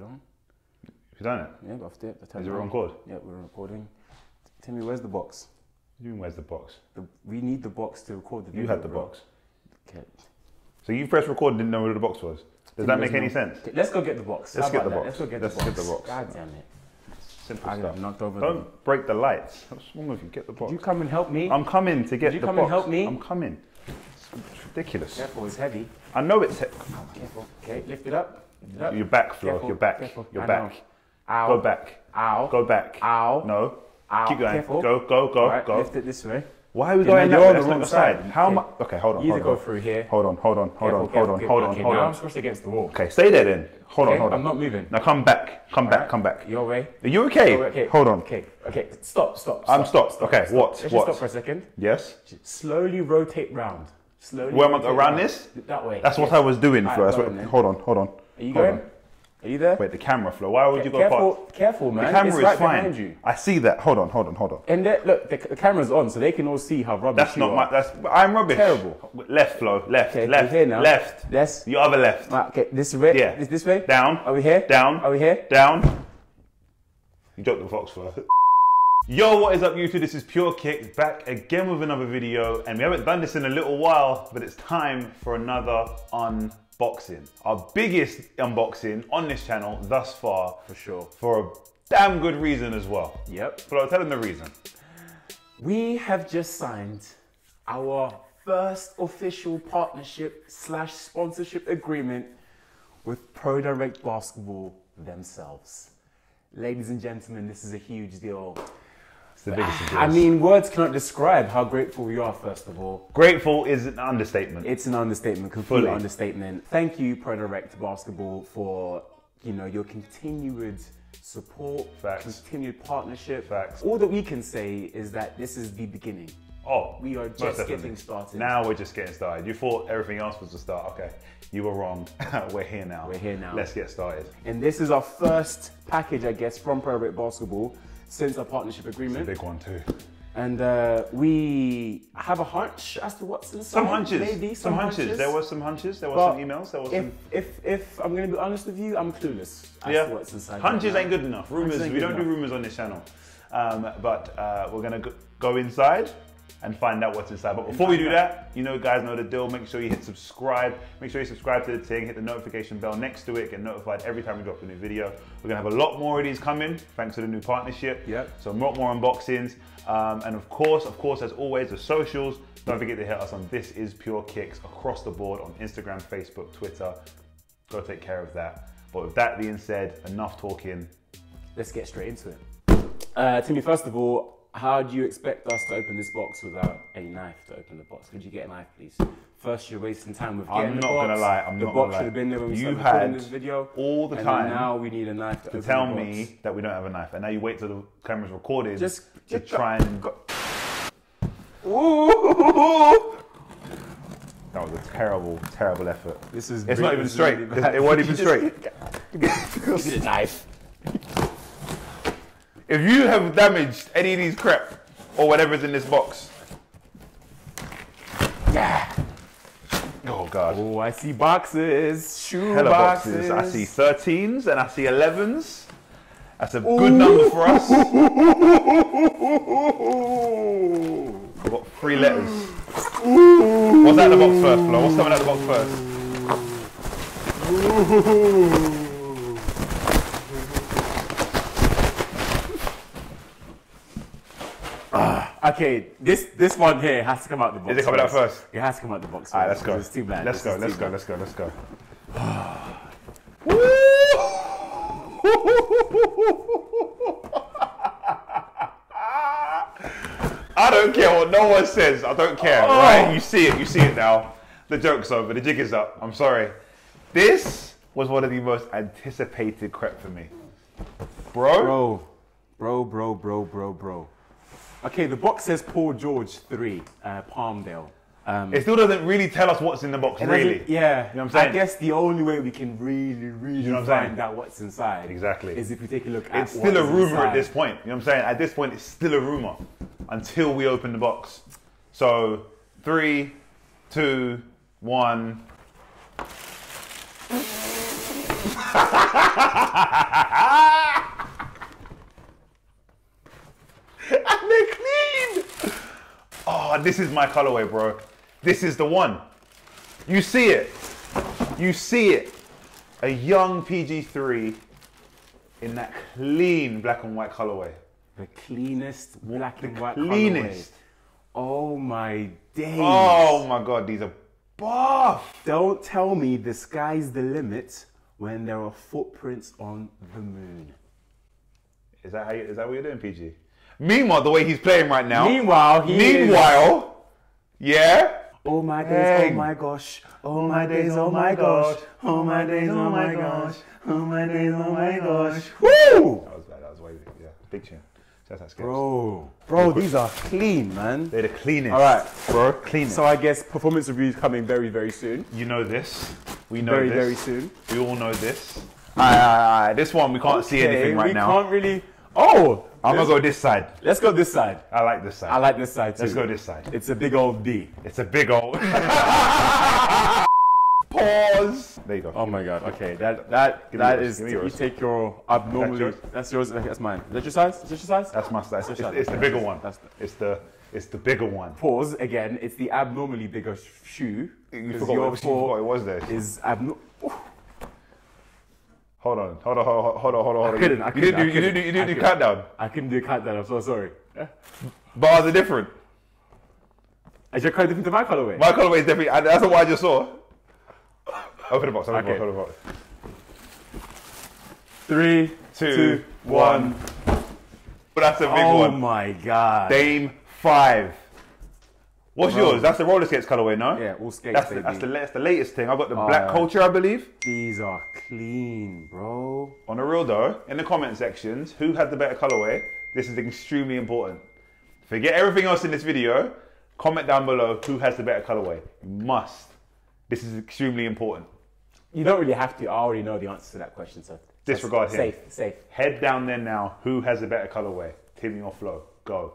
it on? You done it? Yeah, I've did. Is it on record? Yeah, we're recording. Tell me, where's the box? What do you mean, where's the box? The, we need the box to record the video. You had the bro. box. Okay. So you pressed record and didn't know where the box was. Does that make any no- sense? Okay, let's go get the box. Let's How get the that? box. Let's go get Let's the get box. the box. God damn it. Simple I stuff. knocked over Don't break the lights. What's wrong with you? Get the box. Did you come and help me? I'm coming to get you the come box. and help me? I'm coming. It's ridiculous. Careful, it's heavy. I know it's. heavy. Careful. Okay, lift it up. Up. Your back, Flo. Careful, Your back. careful. Your back. Ow. Go back. Ow. Go back. Ow. No. Ow. Keep going. Careful. Go, go, go, All right, go. lift it this way. Why are we Okay, going you're on the wrong aside. side. How Okay. much? Okay, hold on. You hold either on. go through here. Hold on, hold on, hold Careful, on, hold careful, on, hold on, okay, hold now I'm on. to against the wall. Okay, stay there then. Hold on, hold on. I'm not moving. Now come back. Come back. Alright. Come back. Your way. Are you okay? Your way, okay. Hold on. Okay, okay. Stop, stop. I'm stopped. Okay, what? Let's just stop for a second. Yes. Slowly rotate round. Slowly. Where am I- around this? That way. That's what I was doing Alright, first. go Wait, on then. hold on, hold on. Are you hold going? on. Are you there? Wait, the camera, Flo. Why would you go careful, past? careful, man. The camera it's is right fine. behind you. I see that. Hold on, hold on, hold on. And look, the, the camera's on, so they can all see how rubbish That's not are. my. That's I'm rubbish. Terrible. Left, Flo. Left. Okay, left. here now. Left. Let's. The other left. Right, okay, this way. Yeah. This, this way. Down. Are we here? Down. Are we here? Down. You dropped the fox Flo. Yo, what is up YouTube? This is Pure Kick back again with another video and we haven't done this in a little while, but it's time for another unboxing. Our biggest unboxing on this channel thus far For sure. for a damn good reason as well. Yep. But I'll tell them the reason. We have just signed our first official partnership slash sponsorship agreement with Pro Direct Basketball themselves. Ladies and gentlemen, this is a huge deal. It's the biggest I mean, words cannot describe how grateful we are, first of all. Grateful is an understatement. It's an understatement, complete Fully. understatement. Thank you, Pro Direct Basketball, for you know your continued support, Facts. continued partnership. Facts. All that we can say is that this is the beginning. Oh, We are just getting started. Now we're just getting started. You thought everything else was the start. Okay, you were wrong. we're here now. We're here now. Let's get started. And this is our first package, I guess, from Pro Direct Basketball since our partnership agreement. big one too. And uh, we have a hunch as to what's inside. Some hunches. Maybe some, hunches. There were some hunches. There were But some emails. There was If, some. if, if I'm going to be honest with you, I'm clueless as Yeah. to what's inside. Hunches right ain't good enough. Rumors. We don't do rumors on this channel. Um, but uh, we're gonna go, go inside and find out what's inside. But before we do that, you know, guys know the deal. Make sure you hit subscribe. Make sure you subscribe to the thing. Hit the notification bell next to it. Get notified every time we drop a new video. We're gonna have a lot more of these coming, thanks to the new partnership. Yep. So a lot more unboxings. Um, and of course, of course, as always, the socials. Don't forget to hit us on This Is Pure Kicks across the board on Instagram, Facebook, Twitter. Go take care of that. But with that being said, enough talking. Let's get straight into it. Uh, Timmy, first of all, how do you expect us to open this box without a knife to open the box? Could you get a knife, please? First, you're wasting time with getting I'm the not box. gonna lie. I'm the not box gonna lie. should have been there when we You started recording had this video. all the and time now we need a knife to, to open tell the box. me that we don't have a knife, and now you wait till the camera's recorded Just- to just try and. Ooh! That was a terrible, terrible effort. This is It's not even straight. It's- it wasn't even straight. me a knife. If you have damaged any of these crap or whatever's in this box, Yeah. oh god, Oh, I see boxes, shoe hella boxes. boxes. I see 13s and I see 11s. That's a good number for us. I've got three letters. What's out the box first, Flo? What's coming out the box first? Okay, this this one here has to come out the box. Is it coming out first? It has to come out the box. All right, let's go. It's too bad. Let's go. Let's too go. bad. Let's go. Let's go. I don't care what no one says. I don't care. Oh. Right? You see it. You see it now. The joke's over. The jig is up. I'm sorry. This was one of the most anticipated crep for me, bro. Bro, bro, bro, bro, bro, bro. Okay, the box says Paul George three, uh, Palmdale. Um, It still doesn't really tell us what's in the box, really. Yeah. You know what I'm saying? I guess the only way we can really, really know what find out what's inside Exactly. is if we take a look at It's still a rumor at this point. You know what I'm saying? At this point, it's still a rumor until we open the box. So, three, two, one. and they're clean. Oh, this is my colorway, bro. This is the one. You see it. You see it. A young PG3 in that clean black and white colorway. The cleanest black and white cleanest. colorway. Oh my days. Oh my god, these are buff. Don't tell me the sky's the limit when there are footprints on the moon. Is that how you, is that what you're doing, PG? Meanwhile, the way he's playing right now. Meanwhile, he Meanwhile, yeah. Oh my days, oh, Dang. oh my gosh. Oh my days, oh my gosh. Oh my days, oh my gosh. Oh my days, oh my gosh. Woo! That was bad. That was way yeah. Big tune. That's that Bro, bro, these are clean, man. They're the cleanest. All right. bro. Cleanest. So I guess performance reviews coming very, very soon. you know this. We know Very, this. very very soon. We all know this. Aye, aye, aye. This one we can't see anything right we now. can't really. Oh, I'm gonna go this side. Let's go this side. I like this side. I like this side too. Let's go this side. It's a big old D. It's a big old. Pause. There you go. Oh my god. Okay, that that that yours, is. You take your abnormally. yours? That's yours. That's mine. Is that your size? Is that your size? That's my size. It's, size. it's the bigger one. That's the- It's the it's the bigger one. Pause again. It's the abnormally bigger shoe. You forgot, your what, you forgot foot it was there. is abnormal. Hold on, hold on, hold on, hold on, hold on. on. couldn't, I You couldn't, didn't I do, you didn't do, couldn't, you didn't do countdown. I couldn't do countdown. I'm so sorry. Bars are different. Is your color different to my colorway? My colorway is definitely. and That's what I just saw. Open the box. Open the Okay. box. Open the box. Three, Two, two, one. one. But that's a big Oh one. my god. Dame five. What's Bro. yours? That's the roller skates colorway, no? Yeah, all skates, That's the, baby. that's the that's the latest thing. I've got the Oh, black culture, I believe. These are clean, bro. On the real though, in the comment sections, who had the better colorway? This is extremely important. Forget everything else in this video. Comment down below who has the better colorway. You must. This is extremely important. You don't really have to. I already know the answer to that question, so Disregard him. Safe, safe. Head down there now. Who has the better colorway? Timmy or Flo? Go.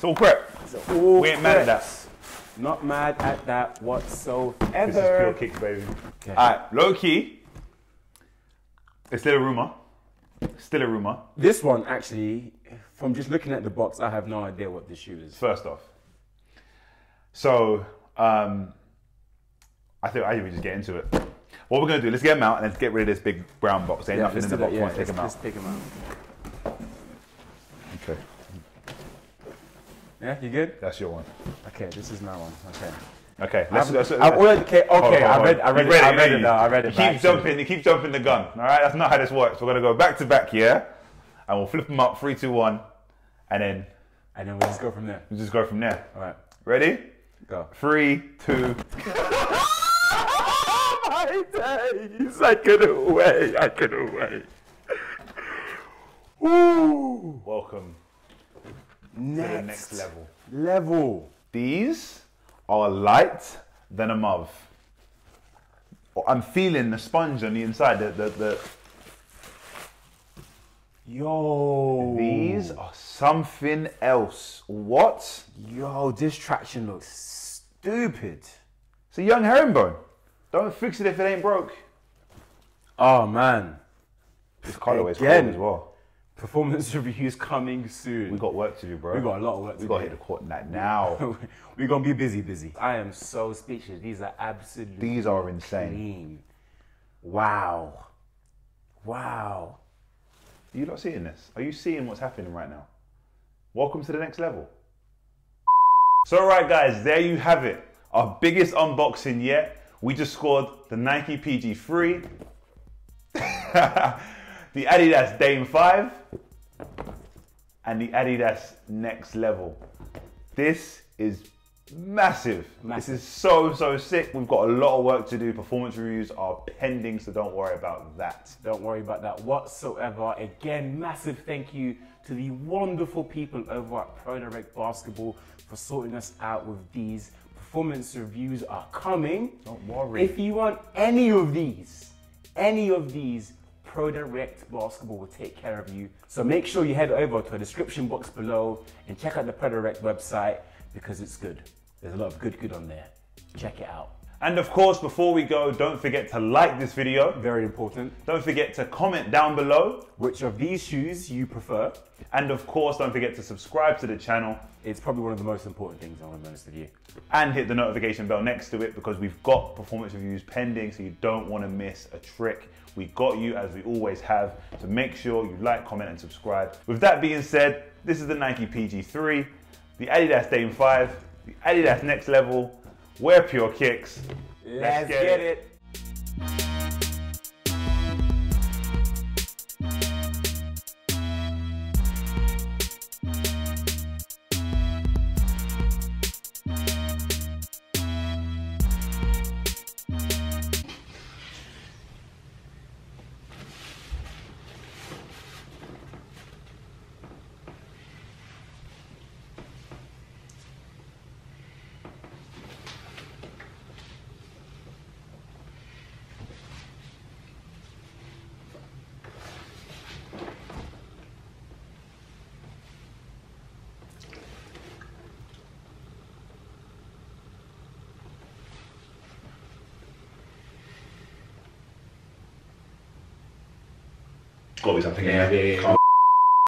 It's all prep. These are all We ain't mad at that. Not mad at that whatsoever. This is whatsoever. pure kicks, baby. Okay. Alright, low key. It's still a rumor. Still a rumor. This one, actually, from just looking at the box, I have no idea what this shoe is. First off. So, um, I think I think we just get into it. What we're gonna do? Let's get them out and let's get rid of this big brown box. Ain't nothing in the box. that, Let's yeah, take them out. let's take 'em out. Okay, Yeah, you good? that's your one. Okay, this is my one. Okay. Okay, let's I've, go. So, already, okay, Hold on, okay, I read, I read, You it, I read it now, I read it. You keep jumping. You keep jumping the gun. All right, that's not how this works. We're gonna go back to back, yeah, and we'll flip them up three, two, one, and then And then we'll just go from there. we'll just go from there. All right, Ready? go. Three, two. my days, I couldn't wait, I couldn't wait. Ooh, Welcome to next, the next level. level. These are light than a mauve. I'm feeling the sponge on the inside. The, the, the, Yo. these are something else. What? Yo, this traction looks stupid. It's a young herringbone. Don't fix it if it ain't broke. Oh man. This colorway is cool as well. Performance reviews coming soon. We got work to do, bro. we got a lot of work We to got to do. hit the court like now. We're gonna be busy, busy. I am so speechless. These are absolutely These are insane. clean. Wow. Wow. Are you not seeing this? Are you seeing what's happening right now? Welcome to the next level. So, right, guys, there you have it. Our biggest unboxing yet. We just scored the Nike PG3, the Adidas Dame 5, and the Adidas Next Level. This is massive. Massive. This is so, so sick. We've got a lot of work to do. Performance reviews are pending, so don't worry about that. Don't worry about that whatsoever. Again, massive thank you to the wonderful people over at ProDirect Basketball for sorting us out with these. Performance reviews are coming. Don't worry. If you want any of these, any of these, ProDirect Basketball will take care of you. So make sure you head over to the description box below and check out the ProDirect website because it's good. There's a lot of good good on there. Check it out. And of course, before we go, don't forget to like this video. Very important. Don't forget to comment down below. Which of these shoes you prefer? And of course, don't forget to subscribe to the channel It's probably one of the most important things, I'm honest with you. and hit the notification bell next to it because we've got performance reviews pending, so you don't want to miss a trick. We got you as we always have. So make sure you like, comment, and subscribe. With that being said, this is the Nike PG3, the Adidas Dame 5, the Adidas Next Level. Wear pure kicks. Let's, get get, it. it. Got to be something Yeah, yeah, yeah.